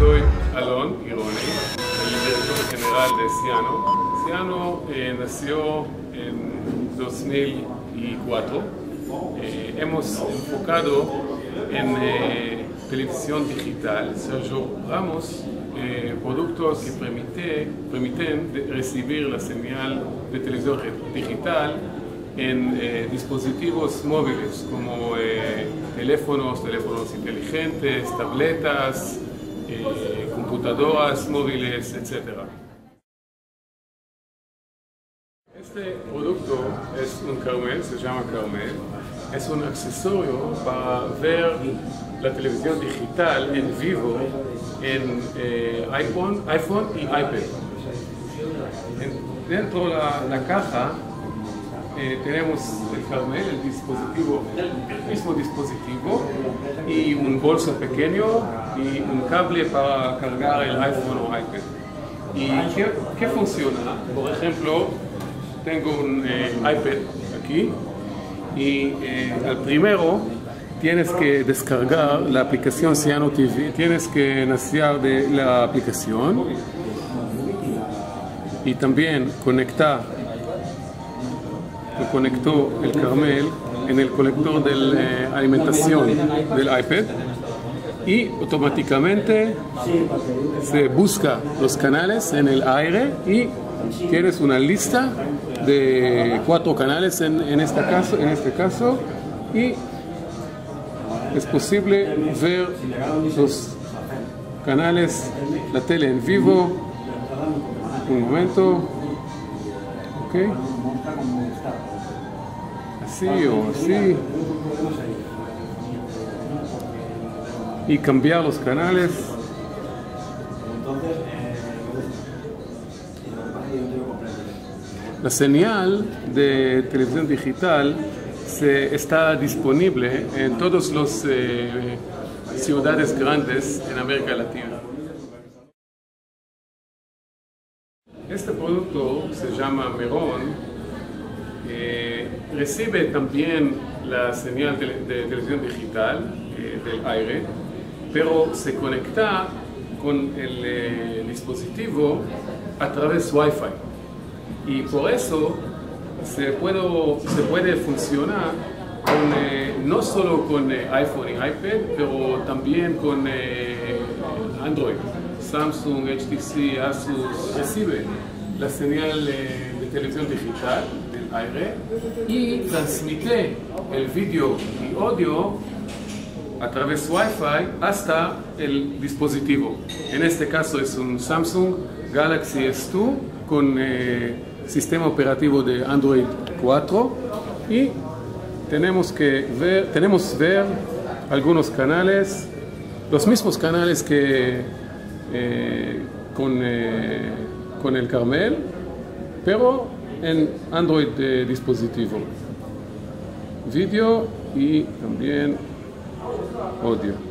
Shalom y Ronnie, el director general de Ciano. Ciano eh, nació en 2004. Eh, hemos enfocado en eh, televisión digital. Sergio Ramos, eh, productos que permite, permiten recibir la señal de televisión digital en eh, dispositivos móviles como teléfonos, teléfonos inteligentes, tabletas, eh, computadoras móviles, etc. Este producto es un Carmel, se llama Carmel. Es un accesorio para ver la televisión digital en vivo en eh, iPhone, iPhone y iPad. En- dentro de la, caja eh, tenemos el Carmel, el dispositivo, el mismo dispositivo y un bolso pequeño y un cable para cargar el iPhone o iPad. ¿Y qué, qué funciona? Por ejemplo, tengo un eh, iPad aquí y eh, al primero tienes que descargar la aplicación Ciano TV, tienes que iniciar de la aplicación y también conectar lo conectó el Carmel en el conector de la alimentación del iPad y automáticamente se busca los canales en el aire y tienes una lista de cuatro canales en, en, este, caso, en este caso y es posible ver los canales, la tele en vivo. Un momento. Ok. Así o así. Y cambiar los canales. La señal de televisión digital se, está disponible en todas las eh, ciudades grandes en América Latina. Este producto se llama Merón. Eh, recibe también la señal de, televisión digital eh, del aire, pero se conecta con el eh, dispositivo a través Wi-Fi. Y por eso se, puedo- se puede funcionar no solo con iPhone y iPad, pero también con Android. Samsung, HTC, Asus recibe la señal de televisión digital del aire y transmite el vídeo y audio a través Wi-Fi hasta el dispositivo. En este caso es un Samsung Galaxy S2 con eh, sistema operativo de Android 4 y tenemos que ver, tenemos ver algunos canales, los mismos canales que eh, con, eh, con el Carmel, pero en Android de dispositivo. Video y también audio.